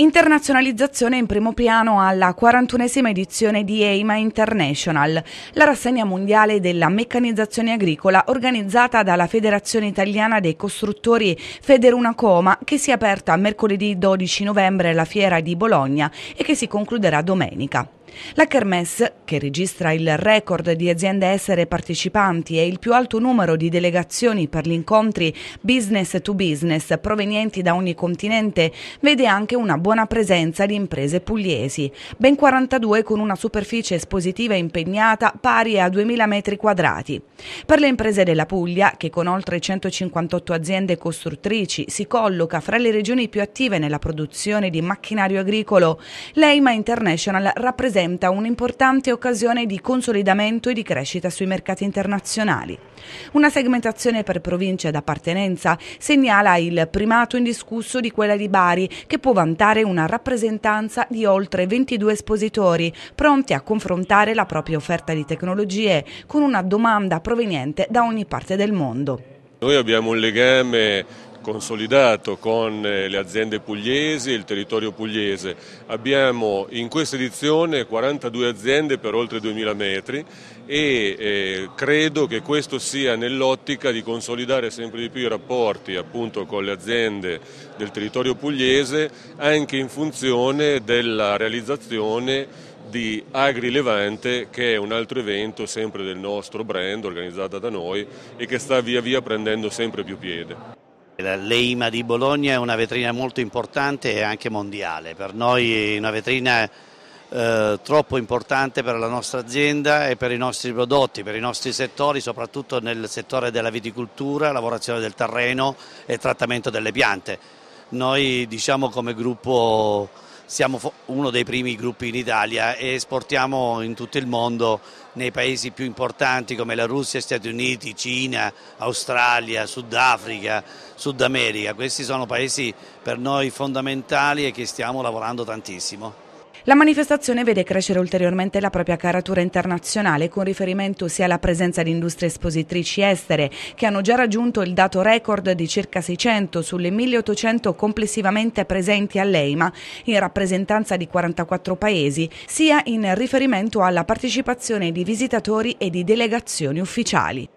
Internazionalizzazione in primo piano alla 41esima edizione di EIMA International, la rassegna mondiale della meccanizzazione agricola organizzata dalla Federazione Italiana dei Costruttori Federunacoma che si è aperta mercoledì 12 novembre alla Fiera di Bologna e che si concluderà domenica. La Kermesse, che registra il record di aziende essere partecipanti e il più alto numero di delegazioni per gli incontri business to business provenienti da ogni continente, vede anche una buona presenza di imprese pugliesi, ben 42 con una superficie espositiva impegnata pari a 2000 metri quadrati. Per le imprese della Puglia, che con oltre 158 aziende costruttrici si colloca fra le regioni più attive nella produzione di macchinario agricolo, l'EIMA International rappresenta rappresenta un'importante occasione di consolidamento e di crescita sui mercati internazionali. Una segmentazione per province d'appartenenza segnala il primato indiscusso di quella di Bari, che può vantare una rappresentanza di oltre 22 espositori, pronti a confrontare la propria offerta di tecnologie con una domanda proveniente da ogni parte del mondo. Noi abbiamo un legame consolidato con eh, le aziende pugliesi e il territorio pugliese. Abbiamo in questa edizione 42 aziende per oltre 2000 metri e eh, credo che questo sia nell'ottica di consolidare sempre di più i rapporti appunto con le aziende del territorio pugliese anche in funzione della realizzazione di Agri Levante che è un altro evento sempre del nostro brand organizzato da noi e che sta via via prendendo sempre più piede. L'EIMA di Bologna è una vetrina molto importante e anche mondiale, per noi è una vetrina eh, troppo importante per la nostra azienda e per i nostri prodotti, per i nostri settori, soprattutto nel settore della viticoltura, lavorazione del terreno e trattamento delle piante. Noi diciamo come gruppo siamo uno dei primi gruppi in Italia e esportiamo in tutto il mondo nei paesi più importanti come la Russia, Stati Uniti, Cina, Australia, Sudafrica, Sud America. Questi sono paesi per noi fondamentali e che stiamo lavorando tantissimo. La manifestazione vede crescere ulteriormente la propria caratura internazionale con riferimento sia alla presenza di industrie espositrici estere che hanno già raggiunto il dato record di circa 600 sulle 1800 complessivamente presenti all'EIMA in rappresentanza di 44 paesi, sia in riferimento alla partecipazione di visitatori e di delegazioni ufficiali.